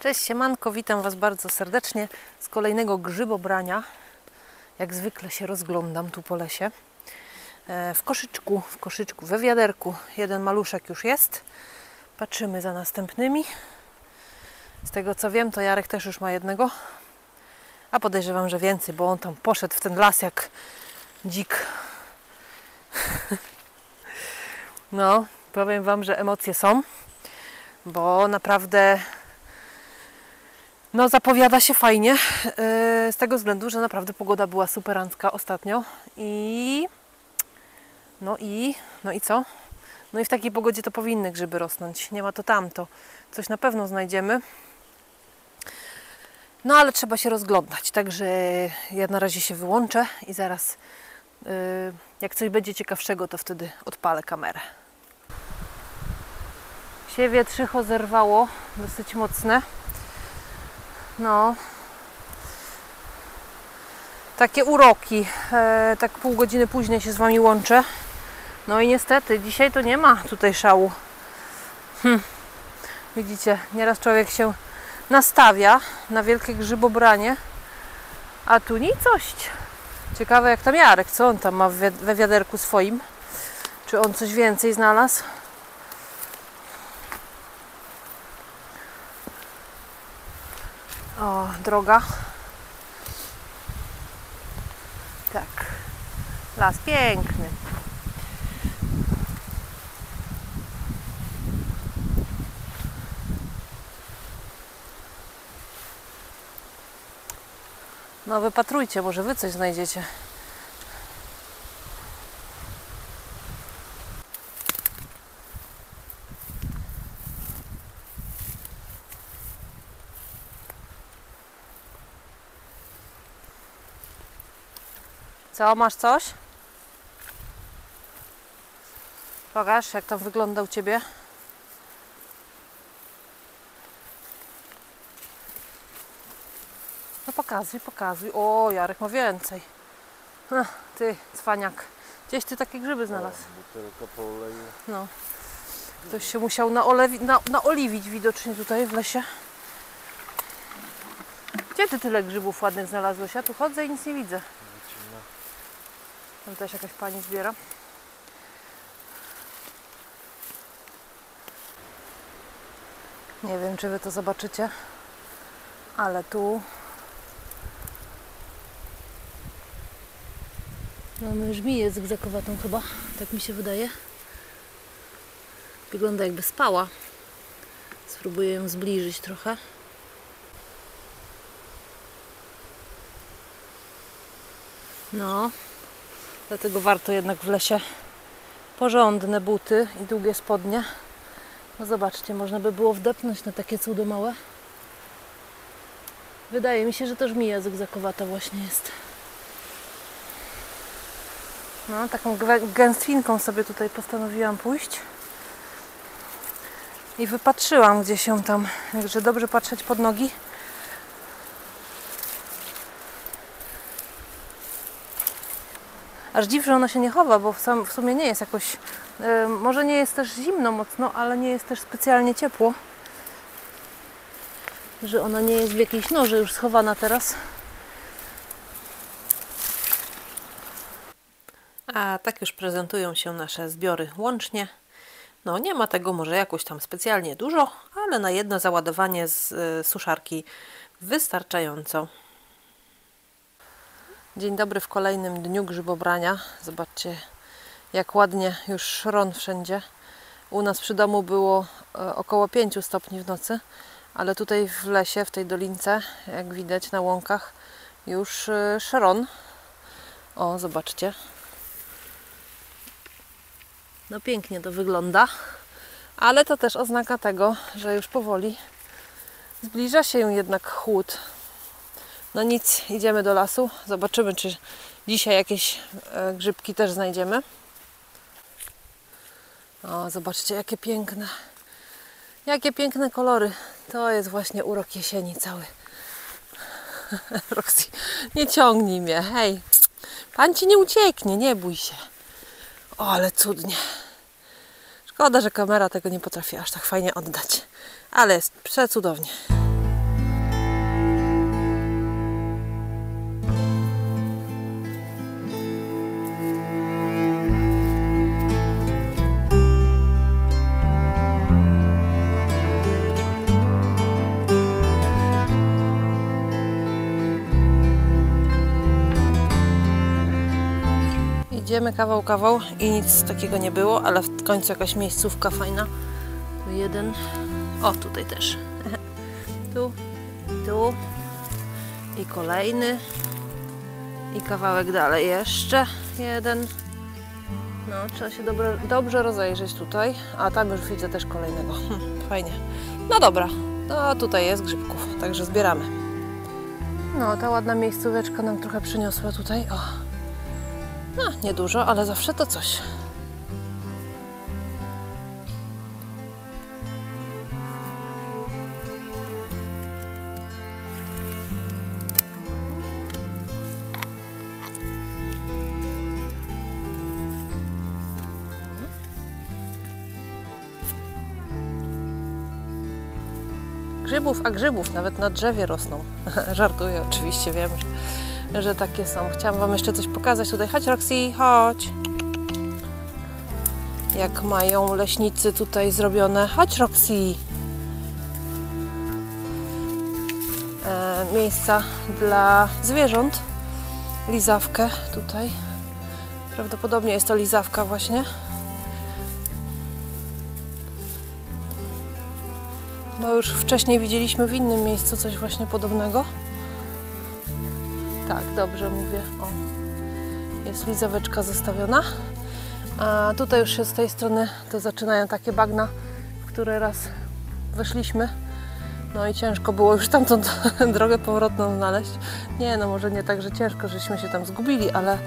Cześć siemanko, witam Was bardzo serdecznie z kolejnego grzybobrania. Jak zwykle się rozglądam tu po lesie. E, W koszyczku, w koszyczku, we wiaderku jeden maluszek już jest. Patrzymy za następnymi. Z tego co wiem, to Jarek też już ma jednego. A podejrzewam, że więcej, bo on tam poszedł w ten las jak dzik. No, powiem Wam, że emocje są, bo naprawdę no zapowiada się fajnie, yy, z tego względu, że naprawdę pogoda była superancka ostatnio i no i no i co? No i w takiej pogodzie to powinny grzyby rosnąć. Nie ma to tamto. Coś na pewno znajdziemy. No ale trzeba się rozglądać, także ja na razie się wyłączę i zaraz yy, jak coś będzie ciekawszego, to wtedy odpalę kamerę. Siewie trzycho zerwało, dosyć mocne. No. Takie uroki. E, tak pół godziny później się z Wami łączę. No i niestety, dzisiaj to nie ma tutaj szału. Hm. Widzicie, nieraz człowiek się nastawia na wielkie grzybobranie, a tu nicość. Ciekawe jak tam Jarek, co on tam ma we wiaderku swoim? Czy on coś więcej znalazł? O, droga. Tak. Las piękny. No wypatrujcie, może wy coś znajdziecie. Co, masz coś? Pokaż, jak to wygląda u Ciebie. No pokazuj, pokazuj. O, Jarek ma więcej. Ach, ty, cwaniak. Gdzieś Ty takie grzyby znalazł. Butelka po oleju. No. Ktoś się musiał naolewi- na, naoliwić widocznie tutaj w lesie. Gdzie Ty tyle grzybów ładnych znalazłeś? Ja tu chodzę i nic nie widzę. Tam też jakaś pani zbiera. Nie wiem, czy wy to zobaczycie, ale tu mamy żmiję zygzakowatą chyba, tak mi się wydaje. Wygląda jakby spała. Spróbuję ją zbliżyć trochę. No, Dlatego warto jednak w lesie porządne buty i długie spodnie. No zobaczcie, można by było wdepnąć na takie cudo małe. Wydaje mi się, że to żmija zygzakowata właśnie jest. No, taką gęstwinką sobie tutaj postanowiłam pójść. I wypatrzyłam gdzie się tam, także dobrze patrzeć pod nogi. Aż dziw, że ona się nie chowa, bo w, sam, w sumie nie jest jakoś. e, może nie jest też zimno mocno, ale nie jest też specjalnie ciepło. Że ona nie jest w jakiejś noży już schowana teraz. A tak już prezentują się nasze zbiory łącznie. No nie ma tego może jakoś tam specjalnie dużo, ale na jedno załadowanie z e, suszarki wystarczająco. Dzień dobry w kolejnym dniu grzybobrania. Zobaczcie, jak ładnie już szron wszędzie. U nas przy domu było e, około 5 stopni w nocy, ale tutaj w lesie, w tej dolince, jak widać na łąkach, już e, szron. O, zobaczcie. No pięknie to wygląda, ale to też oznaka tego, że już powoli zbliża się jednak chłód. No nic, idziemy do lasu. Zobaczymy, czy dzisiaj jakieś e, grzybki też znajdziemy. O, zobaczcie, jakie piękne. Jakie piękne kolory. To jest właśnie urok jesieni cały. Roxy, nie ciągnij mnie, hej. Pan ci nie ucieknie, nie bój się. O, ale cudnie. Szkoda, że kamera tego nie potrafi aż tak fajnie oddać. Ale jest przecudownie. Idziemy kawał, kawał i nic takiego nie było, ale w końcu jakaś miejscówka fajna. Tu jeden. O, tutaj też. Tu, tu. I kolejny. I kawałek dalej jeszcze jeden. No, trzeba się dobre, dobrze rozejrzeć tutaj. A tam już widzę też kolejnego. Hm, fajnie. No dobra, no tutaj jest grzybków, także zbieramy. No, ta ładna miejscóweczka nam trochę przyniosła tutaj. O. No, niedużo, ale zawsze to coś. Grzybów, a grzybów nawet na drzewie rosną. Żartuję, oczywiście wiem, że, takie są. Chciałam Wam jeszcze coś pokazać tutaj. Chodź Roxy, chodź. Jak mają leśnicy tutaj zrobione. Chodź Roxy. E, miejsca dla zwierząt. Lizawkę tutaj. Prawdopodobnie jest to lizawka właśnie. Bo już wcześniej widzieliśmy w innym miejscu coś właśnie podobnego. Tak, dobrze mówię. O, jest lizaweczka zostawiona. A tutaj już się z tej strony to zaczynają takie bagna, w które raz weszliśmy. No i ciężko było już tamtą drogę powrotną znaleźć. Nie, no może nie tak, że ciężko, żeśmy się tam zgubili, ale,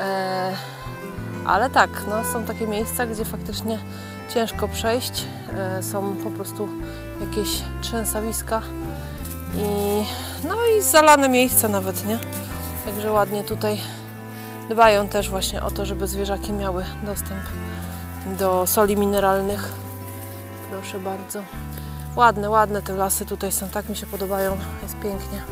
e, ale tak, no, są takie miejsca, gdzie faktycznie ciężko przejść. E, są po prostu jakieś trzęsawiska i no i zalane miejsca nawet, nie? Także ładnie tutaj dbają też właśnie o to, żeby zwierzaki miały dostęp do soli mineralnych. Proszę bardzo. Ładne, ładne te lasy tutaj są, tak mi się podobają, jest pięknie.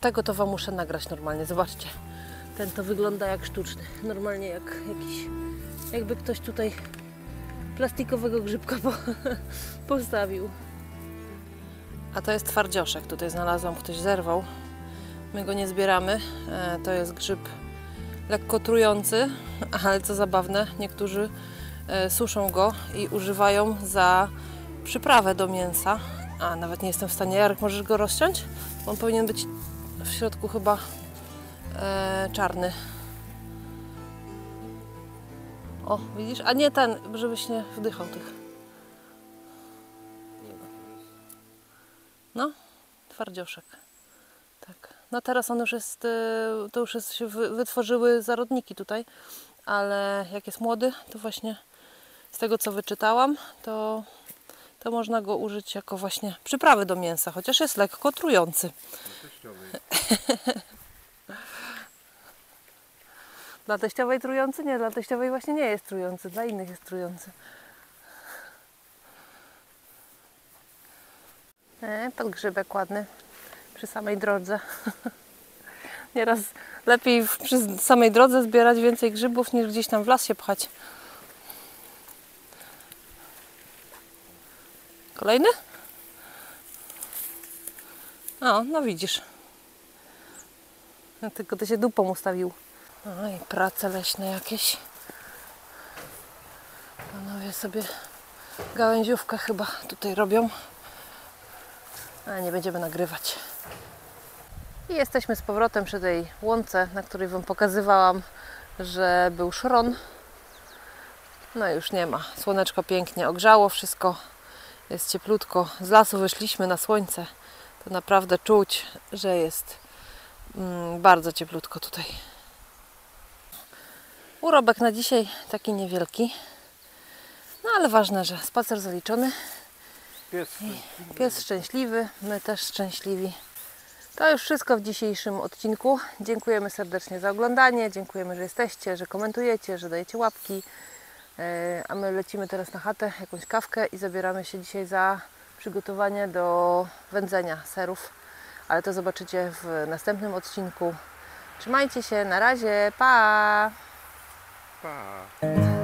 Tego to Wam muszę nagrać normalnie, zobaczcie. Ten to wygląda jak sztuczny, normalnie jak jakiś, jakby ktoś tutaj plastikowego grzybka po, postawił. A to jest twardzioszek, tutaj znalazłam, ktoś zerwał. My go nie zbieramy, e, to jest grzyb lekko trujący, ale co zabawne, niektórzy e, suszą go i używają za przyprawę do mięsa. A, nawet nie jestem w stanie. Jarek, możesz go rozciąć? On powinien być w środku chyba e, czarny. O, widzisz? A nie ten, żebyś nie wdychał tych. No, twardzioszek. Tak. No teraz on już jest, e, to już jest, się wy- wytworzyły zarodniki tutaj, ale jak jest młody, to właśnie z tego co wyczytałam, to, to można go użyć jako właśnie przyprawy do mięsa, chociaż jest lekko trujący. Dla teściowej trujący? Nie, dla teściowej właśnie nie jest trujący, dla innych jest trujący. E, podgrzybek ładny przy samej drodze. Nieraz lepiej przy samej drodze zbierać więcej grzybów niż gdzieś tam w las się pchać. Kolejny? O, no widzisz. No, tylko to się dupą ustawił. I prace leśne jakieś. Panowie sobie gałęziówkę chyba tutaj robią. A nie będziemy nagrywać. I jesteśmy z powrotem przy tej łące, na której Wam pokazywałam, że był szron. No już nie ma. Słoneczko pięknie ogrzało wszystko. Jest cieplutko. Z lasu wyszliśmy na słońce. To naprawdę czuć, że jest mm, bardzo cieplutko tutaj. Urobek na dzisiaj taki niewielki. No ale ważne, że spacer zaliczony. Pies. Pies szczęśliwy, my też szczęśliwi. To już wszystko w dzisiejszym odcinku. Dziękujemy serdecznie za oglądanie. Dziękujemy, że jesteście, że komentujecie, że dajecie łapki. E, A my lecimy teraz na chatę, jakąś kawkę i zabieramy się dzisiaj za przygotowanie do wędzenia serów, ale to zobaczycie w następnym odcinku. Trzymajcie się, na razie, pa! Pa.